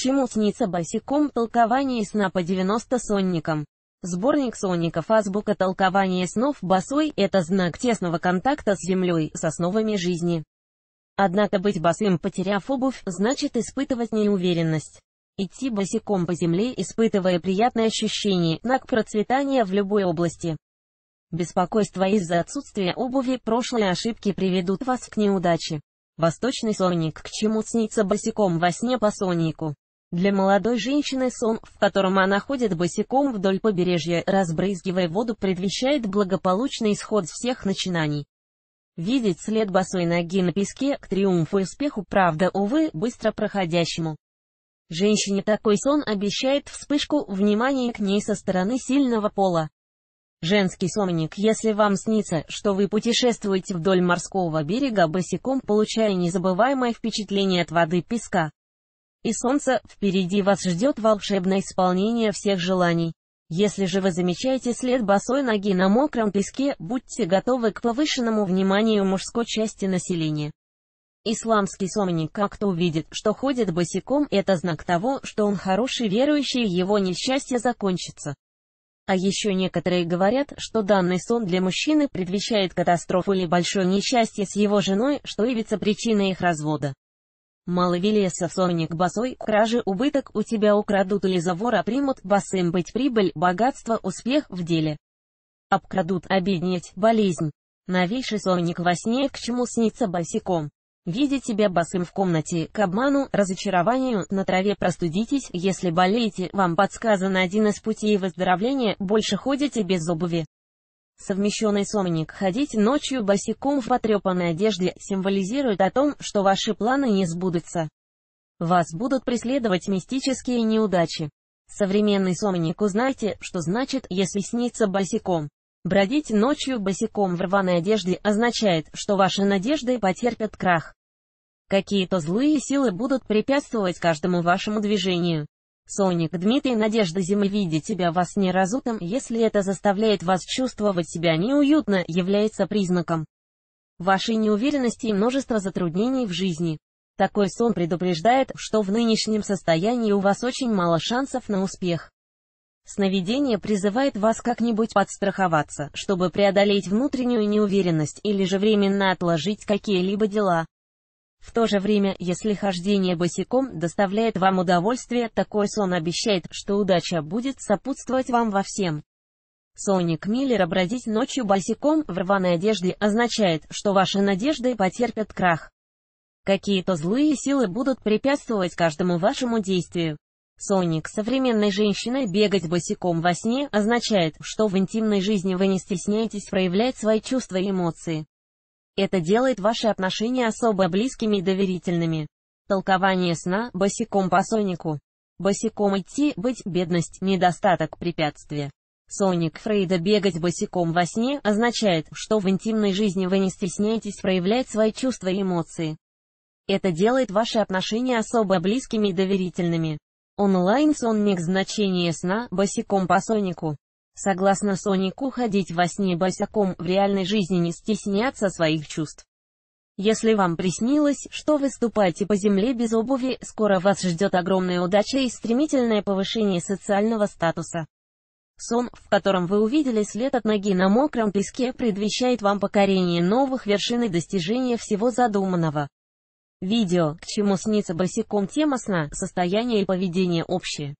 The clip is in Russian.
чему снится босиком толкование сна по 90 сонникам. Сборник сонников «Азбука толкования снов босой» — это знак тесного контакта с землей, с основами жизни. Однако быть босым, потеряв обувь, значит испытывать неуверенность. Идти босиком по земле, испытывая приятные ощущения, знак процветания в любой области. Беспокойство из-за отсутствия обуви, прошлые ошибки приведут вас к неудаче. Восточный сонник, к чему снится босиком во сне по соннику. Для молодой женщины сон, в котором она ходит босиком вдоль побережья, разбрызгивая воду, предвещает благополучный исход всех начинаний. Видеть след босой ноги на песке, к триумфу и успеху, правда, увы, быстро проходящему. Женщине такой сон обещает вспышку внимания к ней со стороны сильного пола. Женский сонник, если вам снится, что вы путешествуете вдоль морского берега босиком, получая незабываемое впечатление от воды песка. И солнце, впереди вас ждет волшебное исполнение всех желаний. Если же вы замечаете след босой ноги на мокром песке, будьте готовы к повышенному вниманию мужской части населения. Исламский сонник как-то увидит, что ходит босиком, это знак того, что он хороший верующий, его несчастье закончится. А еще некоторые говорят, что данный сон для мужчины предвещает катастрофу или большое несчастье с его женой, что явится причиной их развода. Маловелеса сонник босой, кражи, убыток у тебя украдут или за вора примут, босым быть прибыль, богатство, успех в деле. Обкрадут, обеднеть, болезнь. Новейший сонник во сне, к чему снится босиком. Видя тебя босым в комнате, к обману, разочарованию, на траве простудитесь, если болеете, вам подсказан один из путей выздоровления, больше ходите без обуви. Совмещенный сомник ходить ночью босиком в потрепанной одежде символизирует о том, что ваши планы не сбудутся. Вас будут преследовать мистические неудачи. Современный сомник узнайте, что значит, если снится босиком. Бродить ночью босиком в рваной одежде означает, что ваши надежды потерпят крах. Какие-то злые силы будут препятствовать каждому вашему движению. Соник Дмитрий Надежда Зимы видеть тебя вас неразутым, если это заставляет вас чувствовать себя неуютно, является признаком вашей неуверенности и множества затруднений в жизни. Такой сон предупреждает, что в нынешнем состоянии у вас очень мало шансов на успех. Сновидение призывает вас как-нибудь подстраховаться, чтобы преодолеть внутреннюю неуверенность или же временно отложить какие-либо дела. В то же время, если хождение босиком доставляет вам удовольствие, такой сон обещает, что удача будет сопутствовать вам во всем. Соник Миллер бродить ночью босиком в рваной одежде означает, что ваши надежды потерпят крах. Какие-то злые силы будут препятствовать каждому вашему действию. Соник современной женщиной бегать босиком во сне означает, что в интимной жизни вы не стесняетесь проявлять свои чувства и эмоции. Это делает ваши отношения особо близкими и доверительными. Толкование сна босиком по Сонику. Босиком идти, быть, бедность, недостаток, препятствие. Соник Фрейда бегать босиком во сне означает, что в интимной жизни вы не стесняетесь проявлять свои чувства и эмоции. Это делает ваши отношения особо близкими и доверительными. Онлайн сонник значение сна, босиком по сонику. Согласно сонику ходить во сне босиком в реальной жизни не стесняться своих чувств. Если вам приснилось, что вы ступаете по земле без обуви, скоро вас ждет огромная удача и стремительное повышение социального статуса. Сон, в котором вы увидели след от ноги на мокром песке, предвещает вам покорение новых вершин и достижение всего задуманного. Видео, к чему снится босиком тема сна, состояние и поведение общее.